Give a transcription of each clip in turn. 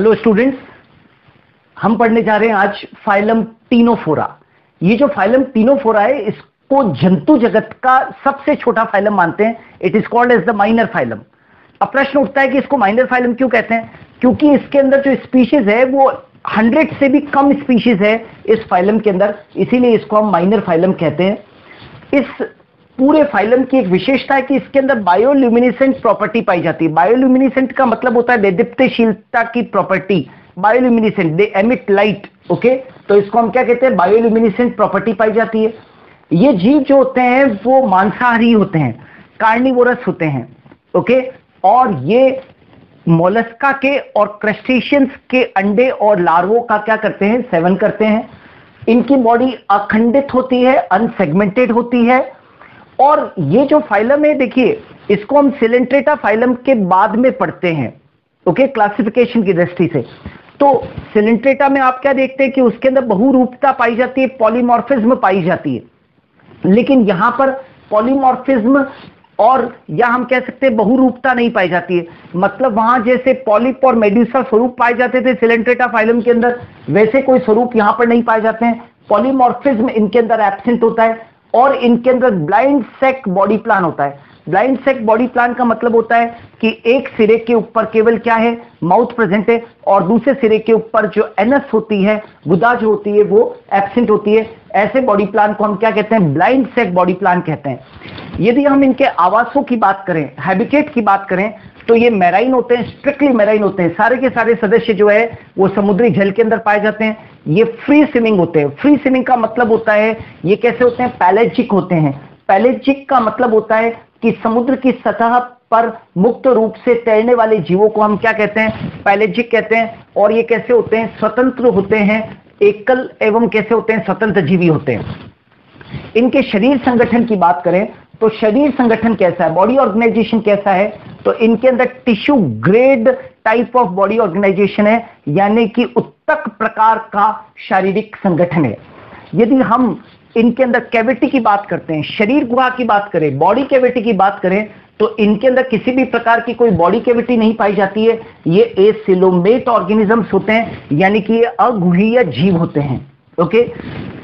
Hello students हम पढ़ने जा रहे हैं आज फाइलम टीनोफोरा ये जो फाइलम टीनोफोरा है, इसको जंतु जगत का सबसे छोटा फाइलम मानते हैं। It is called as the minor phylum. अब प्रश्न उठता है कि इसको माइनर फाइलम क्यों कहते हैं? क्योंकि इसके अंदर जो स्पीशीज है, वो हंड्रेड से भी कम स्पीशीज है इस फाइलम के अंदर। इसीलिए इसको हम माइनर फाइलम कहते हैं। इस पूरे फाइलम की एक विशेषता है कि इसके अंदर बायोल्यूमिनेसेंट प्रॉपर्टी पाई जाती है। बायोल्यूमिनेसेंट का मतलब होता है देदीप्तशीलता की property bioluminescent they emit light okay तो इसको हम क्या कहते हैं? बायोल्यूमिनेसेंट प्रॉपर्टी पाई जाती है। ये जीव जो होते हैं, वो मांसाहारी होते हैं कार्निवोरस होते हैं ओके और ये मोलस्का के और क्रस्टेशियंस के अंडे और लार्वो का क्या करते हैं? सेवन करते हैं। इनकी बॉडी अखंडित होती है अनसेगमेंटेड होती है और ये जो फाइलम है, देखिए, इसको हम सिलेंट्रेटा फाइलम के बाद में पढ़ते हैं, ओके, क्लासिफिकेशन की दृष्टि से। तो सिलेंट्रेटा में आप क्या देखते हैं कि उसके अंदर बहुरूपता पाई जाती है, पॉलीमॉर्फिज्म पाई जाती है। लेकिन यहाँ पर पॉलीमॉर्फिज्म और या हम कह सकते हैं बहुरूपता नहीं पाई जाती है। मतलब वहाँ जैसे पॉलिप और मेड्यूसा स्वरूप पाए जाते थे सिलेंट्रेटा फाइलम के अंदर, वैसे कोई स्वरूप यहाँ पर नहीं पाए जाते हैं। पॉलीमॉर्फिज्म इनके अंदर एबसेंट होता है। और इनके अंदर ब्लाइंड सेक बॉडी प्लान होता है। ब्लाइंड सेक बॉडी प्लान का मतलब होता है कि एक सिरे के ऊपर केवल क्या है? माउथ प्रेजेंट है और दूसरे सिरे के ऊपर जो एनस होती है गुदा जो होती है, वो एबसेंट होती है। ऐसे बॉडी प्लान को हम क्या कहते हैं? ब्लाइंड सेक बॉडी प्लान कहते हैं। यदि हम इनके आवासों की बात करें हैबिटेट की बात करें तो ये मैराइन होते हैं स्ट्रिक्टली मैराइन होते हैं। सारे के सारे सदस्य जो है, वो समुद्री जल के अंदर पाए जाते हैं। ये फ्री स्विमिंग होते हैं। फ्री स्विमिंग का मतलब होता है, ये कैसे होते हैं? पैलेजिक होते हैं। पैलेजिक का मतलब होता है कि समुद्र की सतह पर मुक्त रूप से तैरने वाले जीवों को हम क्या कहते हैं? पैलेजिक कहते हैं। और ये कैसे होते हैं? स्वतंत्र होते हैं। एकल एवं कैसे होते हैं? स्वतंत्र जीवी होते हैं। इनके शरीर संगठन की बात करें तो शरीर संगठन कैसा है? बॉडी ऑर्गेनाइजेशन कैसा है? तो इनके अंदर tissue grade type of body organization है, यानी कि उत्तक प्रकार का शारीरिक संगठन है। यदि हम इनके अंदर कैविटी की बात करते हैं, शरीर गुहा की बात करें, बॉडी कैविटी की बात करें तो इनके अंदर किसी भी प्रकार की कोई बॉडी कैविटी नहीं पाई जाती है। ये एसिलोमेट ऑर्गेनिजम्स होते हैं, यानी कि ये अगुहीय जीव होते हैं, ओके?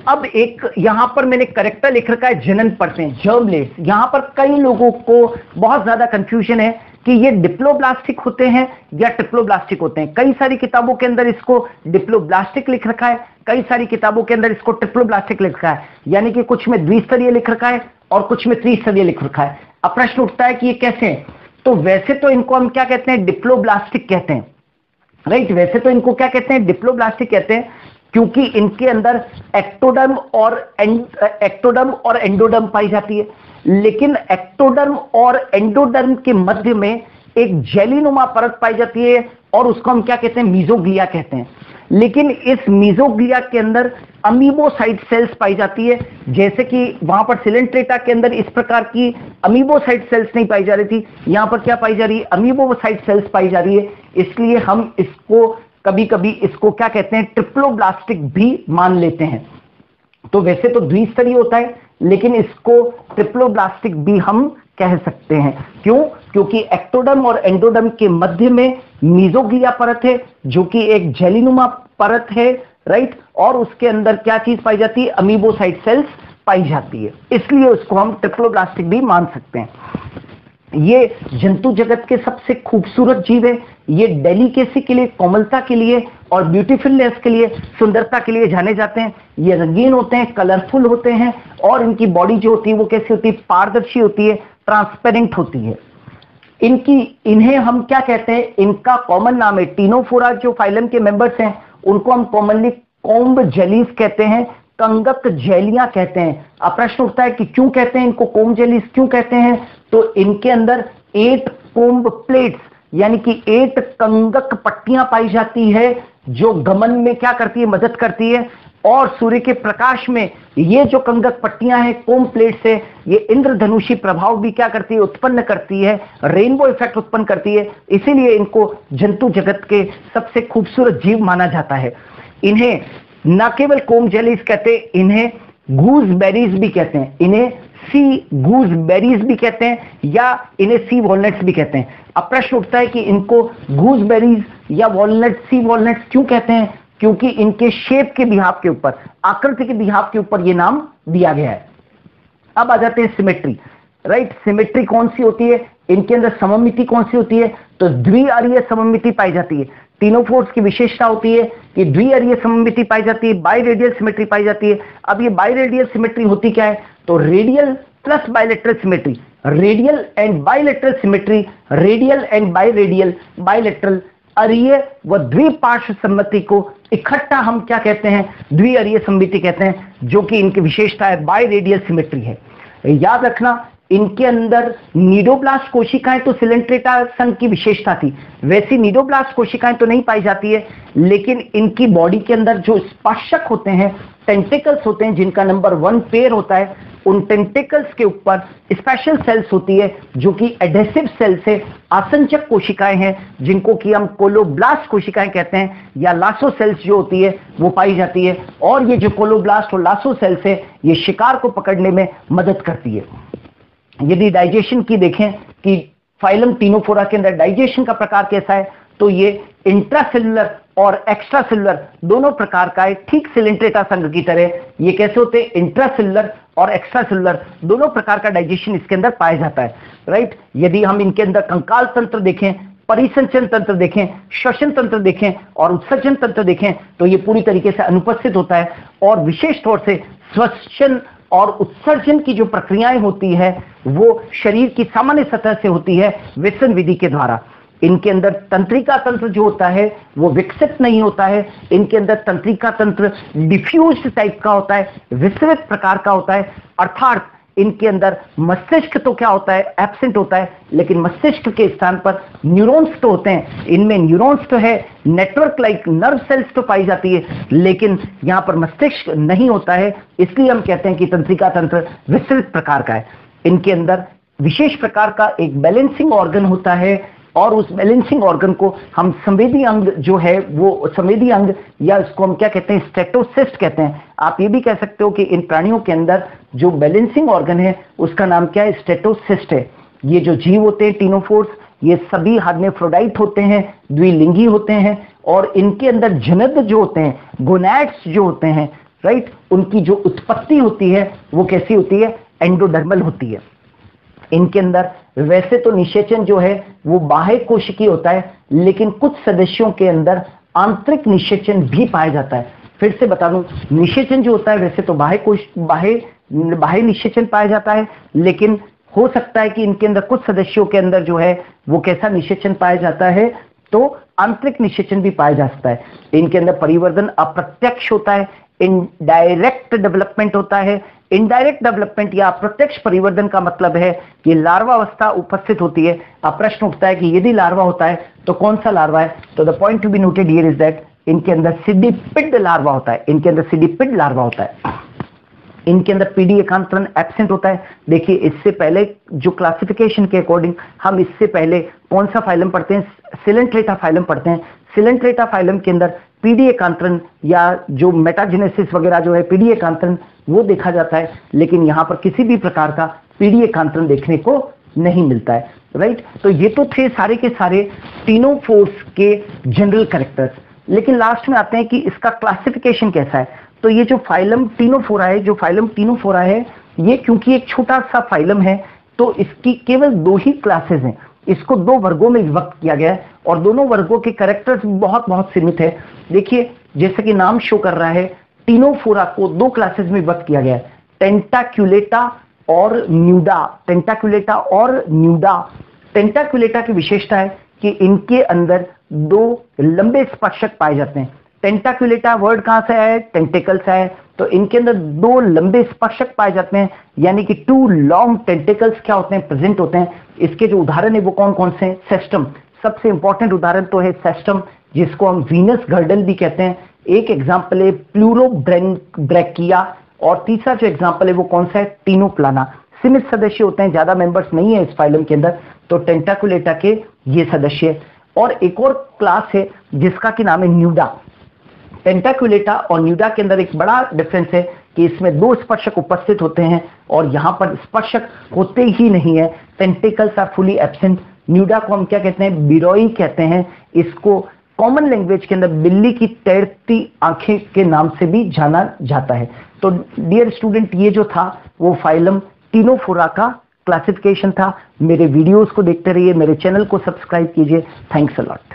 अब एक, यहाँ पर मैंने करेक्टर लिख रखा है जनन पढ़ते हैं जर्मलेट यहाँ पर कई लोगों को बहुत ज़्यादा कंफ्यूजन है कि ये डिप्लोब्लास्टिक होते हैं या ट्रिप्लोब्लास्टिक होते हैं। कई सारी किताबों के अंदर इसको डिप्लोब्लास्टिक लिख रखा है, कई सारी किताबों के अंदर इसको ट्रिप्लोब्लास्टिक लिख रखा है। यानी कि कुछ में द्विस्तरीय लिख रखा है और कुछ में त्रिस्तरीय लिख रखा है। अब प्रश्न उठता है कि ये कैसे है? तो वैसे तो इनको हम क्या कहते हैं? डिप्लोब्लास्टिक कहते हैं। राइट वैसे तो इनको क्या कहते हैं? डिप्लोब्लास्टिक कहते हैं। क्योंकि इनके अंदर एक्टोडर्म और एक्टोडर्म और एंडोडर्म पाई जाती है। लेकिन एक्टोडर्म और एंडोडर्म के मध्य में एक जेलीनुमा परत पाई जाती है और उसको हम क्या कहते हैं? मीजोग्लिया कहते हैं। लेकिन इस मीजोग्लिया के अंदर अमीबोसाइट सेल्स पाई जाती है। जैसे कि वहाँ पर सिलेंट्रेटा के अंदर इस प्रकार की अमीबोसाइट सेल्स नहीं पाई जा रही थी। यहाँ पर क्या पाई जा रही है? अमीबोसाइट सेल्स पाई जा रही है। इसलिए हम इसको कभी कभी इसको क्या कहते हैं, ट्रिप्लोब्लास्टिक भी मान लेते हैं। तो वैसे तो द्विस्तरीय होता है, लेकिन इसको ट्रिप्लोब्लास्टिक भी हम कह सकते हैं। क्यों? क्योंकि एक्टोडर्म और एंडोडर्म के मध्य में मीजोग्लिया परत है, जो कि एक जेलिनुमा परत है, राइट? और उसके अंदर क्या चीज़ पाई जाती है? अमीबोसाइट सेल्स पाई जाती है। इसलिए उसको हम ट्रिप्लोब्लास्टिक भी मान सकते हैं। ये जंतु जगत के सबसे खूबसूरत जीव है। ये डेलिकेसी के लिए, कोमलता के लिए और ब्यूटीफुलनेस के लिए, सुंदरता के लिए जाने जाते हैं। ये रंगीन होते हैं कलरफुल होते हैं और इनकी बॉडी जो होती है, वो कैसी होती है? पारदर्शी होती है ट्रांसपेरेंट होती है। इनकी, इन्हें हम क्या कहते हैं? इनका कॉमन नाम है टीनोफोरा जो फाइलम के मेंबर्स हैं। उनको हम कॉमनली कोम्ब जेलीस कहते हैं, कंगक जेलियाँ कहते हैं। अब प्रश्न उठता है कि क्यों कहते हैं इनको कोम्ब जेलीस क्यों कहते हैं? तो इनके अंदर एट कोम्ब प्लेट्स यानी कि एट कंगक पट्टियाँ पाई जाती है, जो गमन में क्या करती है, मदद करती है, और सूर्य के प्रकाश में ये जो कंगक पट्टियाँ हैं कोम प्लेट से ये इंद्रधनुषी प्रभाव भी क्या करती है, उत्पन्न करती है रेनबो इफ़ेक्ट उत्पन्न करती है, इसीलिए इनको जंतु जगत के सबसे खूबसूरत जीव माना जाता है। इन्हें न केवल कोम जेलीज कहते, इन्हें गूज बेरीज भी कहते हैं, इन्हें सी गूज बेरीज भी कहते हैं या इन्हें सी वॉलनट्स भी कहते हैं। अब प्रश्न उठता है कि इनको गूज बेरीज या वॉलनट सी वॉलनट्स क्यों कहते हैं? क्योंकि इनके शेप के बिहाव के ऊपर, आकृति के बिहाव के ऊपर ये नाम दिया गया है। अब आ जाते हैं सिमेट्री। राइट, सिमेट्री कौन सी होती है? इनके अंदर सममिति कौन सी होती है? तो द्विअरीय सममिति पाई जाती है। तीनों फोर्स की विशेषता होती है कि द्विअरीय सममिति पाई जाती है बाई रेडियल सिमेट्री पाई जाती है। अब ये बाई रेडियल सिमेट्री होती क्या है? तो radial plus bilateral symmetry. Radial and bilateral symmetry, radial and bi radial bilateral अरीय व द्विपार्श्व सम्मति को इकट्ठा हम क्या कहते हैं? द्विअरीय सम्मिति कहते हैं, जो कि इनकी विशेषता है बाई रेडियल सिमेट्री है। याद रखना इनके अंदर नीडोब्लास्ट कोशिकाएँ तो सिलेंट्रेटा संघ की विशेषता थी। वैसी नीडोब्लास्ट कोशिकाएँ तो नहीं पाई जाती है, लेकिन इनकी बॉडी के अंदर जो स्पर्शक होते हैं टेंटिकल्स होते हैं, जिनका नंबर वन पेयर होता है, उन टेंटिकल्स के ऊपर स्पेशल सेल्स होती है, जो कि एडेसिव सेल्स है आसंचक कोशिकाएँ हैं, जिनको कि हम कोलोब्लास्ट कोशिकाएँ कहते हैं, या लासो सेल्स जो होती है, वो पाई जाती है। और ये जो कोलोब्लास्ट और लासो सेल्स है, ये शिकार को पकड़ने में मदद करती है। यदि डाइजेशन की देखें कि फाइलम टीनोफोरा के अंदर डाइजेशन का प्रकार कैसा है तो ये इंट्रासेलुलर और एक्स्ट्रा सेलुलर दोनों प्रकार का है ठीक सिलेंट्रेटा संघ की तरह ये कैसे होते हैं? इंट्रासेलुलर और एक्स्ट्रा सेलुलर दोनों प्रकार का डाइजेशन इसके अंदर पाया जाता है। राइट यदि हम इनके अंदर कंकाल तंत्र देखें परिसंचन तंत्र देखें, श्वसन तंत्र देखें और उत्सर्जन तंत्र देखें तो ये पूरी तरीके से अनुपस्थित होता है। और विशेष तौर से श्वसन और उत्सर्जन की जो प्रक्रियाएँ होती है, वो शरीर की सामान्य सतह से होती है व्यसन विधि के द्वारा। इनके अंदर तंत्रिका तंत्र जो होता है, वो विकसित नहीं होता है। इनके अंदर तंत्रिका तंत्र डिफ्यूज टाइप का होता है, विस्तृत प्रकार का होता है। अर्थात इनके अंदर मस्तिष्क तो क्या होता है? एबसेंट होता है। लेकिन मस्तिष्क के स्थान पर न्यूरॉन्स तो होते हैं। इनमें न्यूरॉन्स तो है नेटवर्क लाइक नर्व सेल्स तो पाई जाती है। लेकिन यहाँ पर मस्तिष्क नहीं होता है। इसलिए हम कहते हैं कि तंत्रिका तंत्र विस्तृत प्रकार का है। इनके अंदर विशेष प्रकार का एक बैलेंसिंग ऑर्गन होता है। और उस बैलेंसिंग ऑर्गन को हम संवेदी अंग जो है, वो संवेदी अंग या इसको हम क्या कहते हैं स्टेटोसिस्ट कहते हैं। आप ये भी कह सकते हो कि इन प्राणियों के अंदर जो बैलेंसिंग ऑर्गन है, उसका नाम क्या है? स्टेटोसिस्ट है। ये जो जीव होते हैं टीनोफोर्स ये सभी हार्नेफ्रोडाइट होते हैं, द्विलिंगी होते हैं और इनके अंदर जनद जो होते हैं गोनैट्स जो होते हैं राइट उनकी जो उत्पत्ति होती है, वो कैसी होती है? एंडोडर्मल होती है। इनके अंदर। वैसे तो निषेचन जो है, वो बाह्य कोशिकी होता है, लेकिन कुछ सदस्यों के अंदर आंतरिक निषेचन भी पाया जाता है। फिर से बता दूँ, निषेचन जो होता है, वैसे तो बाह्य कोश, बाह्य बाह्य निषेचन पाया जाता है, लेकिन हो सकता है कि इनके अंदर कुछ सदस्यों के अंदर जो है, वो कैसा निषेचन पाया जाता है तो आंतरिक निषेचन भी पाया जा सकता है। इनके अंदर परिवर्तन अप्रत्यक्ष होता है इनडायरेक्ट डेवलपमेंट होता है। इनडायरेक्ट डेवलपमेंट या प्रत्यक्ष परिवर्तन का मतलब है कि लार्वा अवस्था उपस्थित होती है। अब प्रश्न उठता है कि यदि लार्वा होता है तो कौन सा लार्वा है? तो the point to be noted here is that इनके अंदर सिडिपिड लार्वा होता है। इनके अंदर सिडिपिड लार्वा होता है। इनके अंदर पीडी एकांतरण एबसेंट होता है। देखिए, इससे पहले जो क्लासिफिकेशन के अकॉर्डिंग हम इससे पहले कौन सा फाइलम पढ़ते हैं? सिलेंट्रेटा फाइलम पढ़ते हैं। सिलेंट्रेटा फाइलम के अंदर पीडी एकांतरण या जो मेटाजेनेसिस वगैरह जो है पीडी एकांतरण वो देखा जाता है, लेकिन यहाँ पर किसी भी प्रकार का पीडीए एकांतरण देखने को नहीं मिलता है राइट तो ये तो थे सारे के सारे तीनों फोर्स के जनरल करेक्टर्स लेकिन लास्ट में आते हैं कि इसका क्लासिफिकेशन कैसा है? तो ये जो फाइलम टीनोफोरा है जो फाइलम टीनोफोरा है, ये क्योंकि एक छोटा सा फाइलम है तो इसकी केवल दो ही क्लासेस हैं। इसको दो वर्गों में विभक्त किया गया है और दोनों वर्गों के करेक्टर्स बहुत बहुत सीमित है। देखिए, जैसे कि नाम शो कर रहा है टीनोफोरा को दो क्लासेस में विभक्त किया गया है। टेंटाक्यूलेटा और न्यूडा टेंटाक्यूलेटा और न्यूडा टेंटाक्यूलेटा की विशेषता है कि इनके अंदर दो लंबे स्पर्शक पाए जाते हैं। टेंटाक्यूलेटा वर्ड कहाँ से है? टेंटेकल से है। तो इनके अंदर दो लंबे स्पर्शक पाए जाते हैं, यानी कि टू लॉन्ग टेंटिकल्स क्या होते हैं प्रेजेंट होते हैं। इसके जो उदाहरण है, वो कौन कौन से सेस्टम सबसे इंपॉर्टेंट उदाहरण तो है सेस्टम जिसको हम वीनस गर्डन भी कहते हैं। एक एग्ज़ाम्पल है प्लूरो ब्रैकिया और तीसरा जो एग्ज़ाम्पल है, वो कौन सा है? टीनोप्लाना सीमित सदस्य होते हैं, ज़्यादा मेंबर्स नहीं है इस फाइलम के अंदर तो टेंटाकुलेटा के ये सदस्य और एक और क्लास है, जिसका कि नाम है न्यूडा पेंटाक्यूलेटा और न्यूडा के अंदर एक बड़ा डिफरेंस है कि इसमें दो स्पर्शक उपस्थित होते हैं और यहाँ पर स्पर्शक होते ही नहीं है। Tentacles are fully absent Nuda को हम क्या कहते हैं? बिरोई कहते हैं। इसको कॉमन लैंग्वेज के अंदर बिल्ली की तैरती आँखें के नाम से भी जाना जाता है। तो डियर स्टूडेंट ये जो था, वो फाइलम टीनोफोरा का क्लासिफिकेशन था। मेरे वीडियोस को देखते रहिए, मेरे चैनल को सब्सक्राइब कीजिए। Thanks a lot